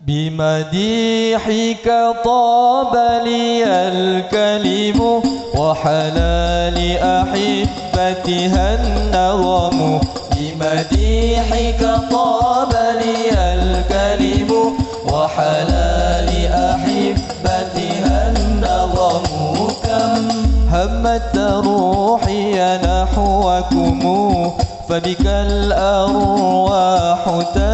بمديحك طاب لي الكلم وحلال أحبتها النظم بمديحك طاب لي الكلم وحلال أحبتها النظم كم همت روحي نحوكم فبك الأرواح تلتجم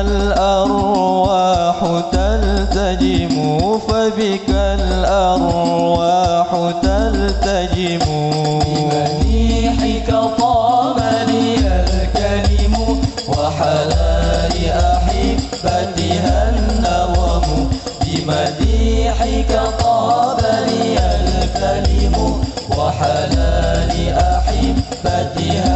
الأرواح تلتجم فبك الأرواح تلتجم. بمديحك طاب لي الكلم وحلال أحبتها النظم بمديحك طاب لي الكلم وحلال أحبتها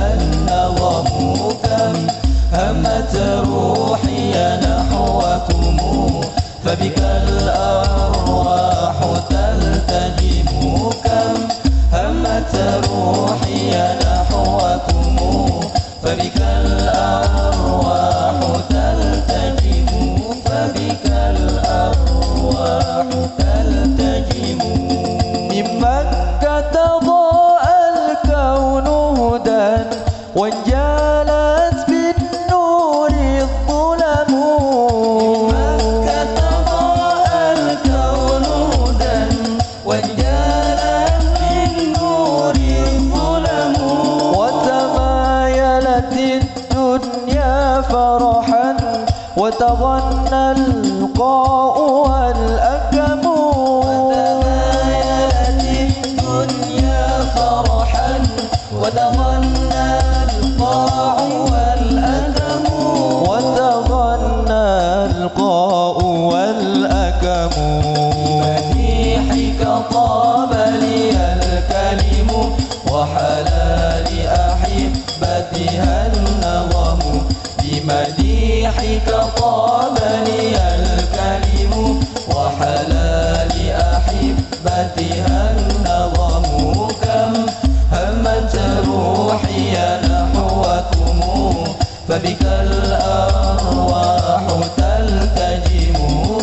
فبك الأرواح تلتجم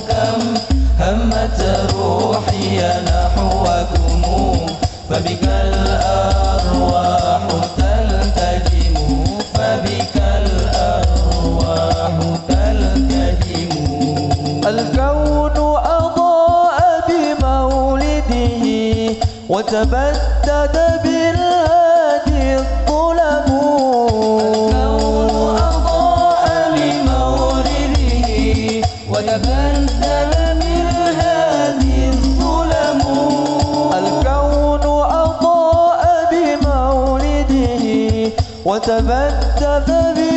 كم همت روحي نحوكم فبك الأرواح الكون أضاء بمولده وتبدد بالهادي الظلم. الكون أضاء بمورده وتبدل من هذه الظلم. الكون أضاء بمولده وتبدد بالهادي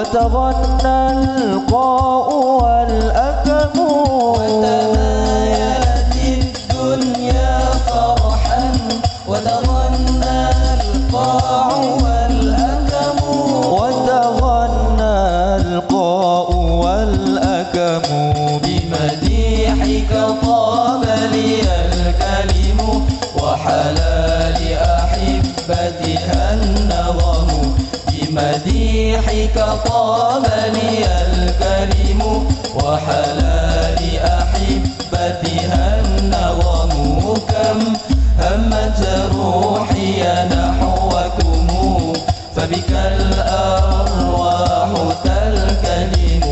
وتظنى القاء كم همت روحي نحوكم فبك الأرواح تلكلم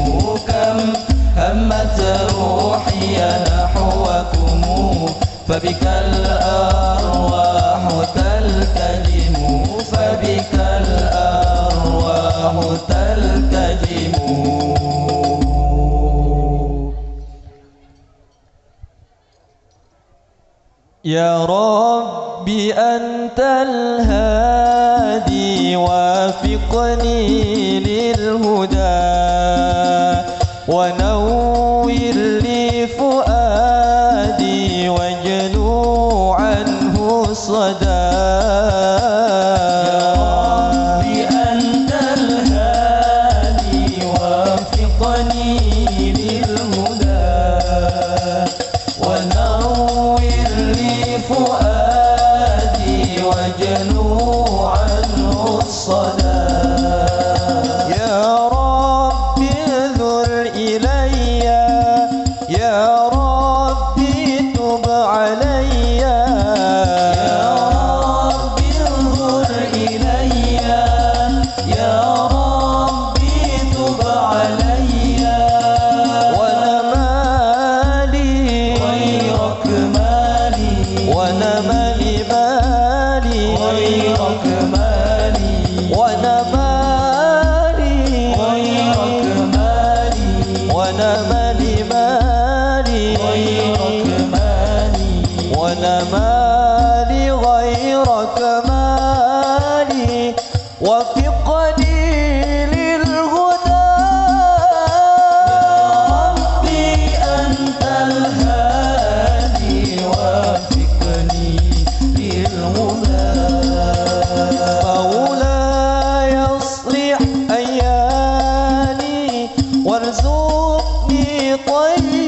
كم همت روحي نحوكم فبك الأرواح يا رب أنت الهادي وافقني للهدى ونور وفقني للهدى يا ربي أنت الهادي وفقني للهدى مولاي أصلح أيامي وارزقني طيب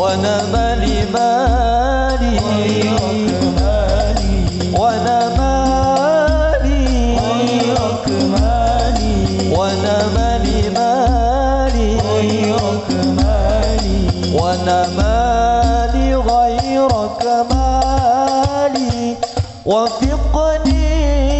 ونما لمالي ونما لي ونما لمالي ونما كمالي وفقدي